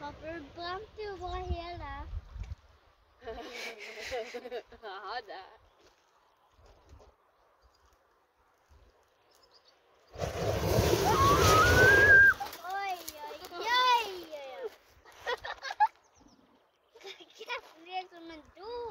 Varför brant du våra hela? Ja, där. like a flex on my dude.